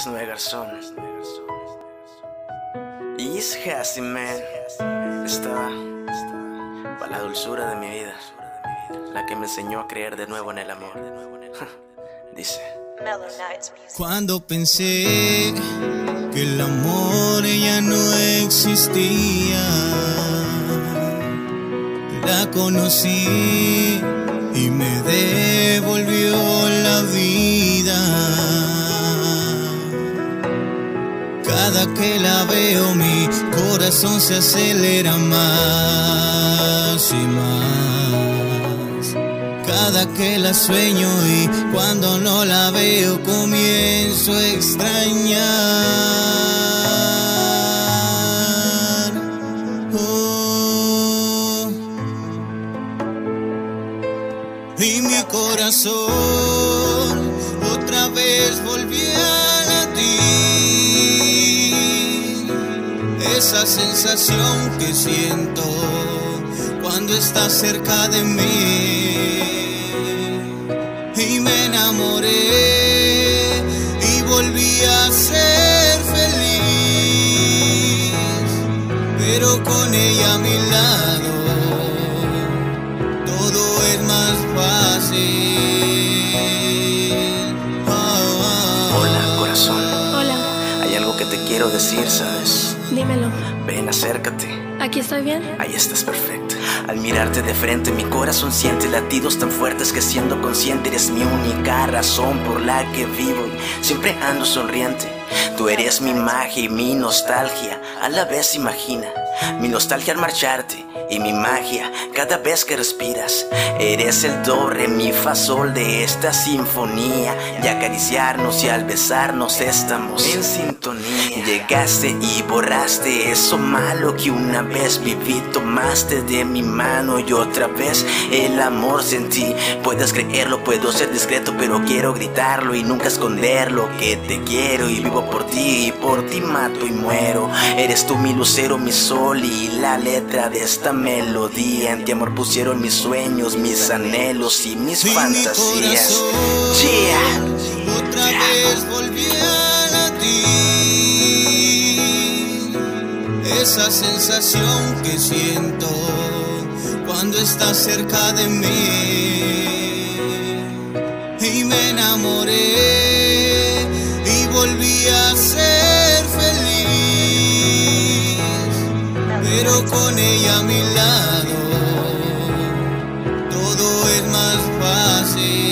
es Noé Garzón. Y es Hasty Man. Estaba para la dulzura de mi vida. La que me enseñó a creer de nuevo en el amor. Dice. Cuando pensé que el amor ya no existía, la conocí y me devolvió Cada que la veo mi corazón se acelera más y más. Cada que la sueño y cuando no la veo comienzo a extrañar. Oh. Y mi corazón otra vez volvió Esa sensación que siento cuando estás cerca de mí. Y me enamoré y volví a ser feliz. Pero con ella a mi lado todo es más fácil. Algo que te quiero decir, ¿sabes? dímelo. Ven, acércate. ¿Aquí estoy bien? Ahí estás perfecta. Al mirarte de frente, mi corazón siente latidos tan fuertes que siendo consciente eres mi única razón por la que vivo. y Siempre ando sonriente. Tú eres mi magia y mi nostalgia. A la vez imagina mi nostalgia al marcharte y mi magia cada vez que respiras. Eres el do, re, mi, fa, sol de esta sinfonía. Y acariciarnos y al besarnos estamos en sintonía. Llegaste y borraste eso malo que una vez viví. Tomaste de mi mano y otra vez el amor sentí. Puedes creerlo, puedo ser discreto, pero quiero gritarlo y nunca esconderlo. Que te quiero y vivo por ti y por ti mato y muero. Eres tú mi lucero, mi sol y la letra de esta melodía. En ti amor pusieron mis sueños, mis anhelos y mis Y mi fantasías. corazón Yeah. Otra vez volví a latir. Esa sensación que siento cuando estás cerca de mí. Y me enamoré pero con ella a mi lado todo es más fácil.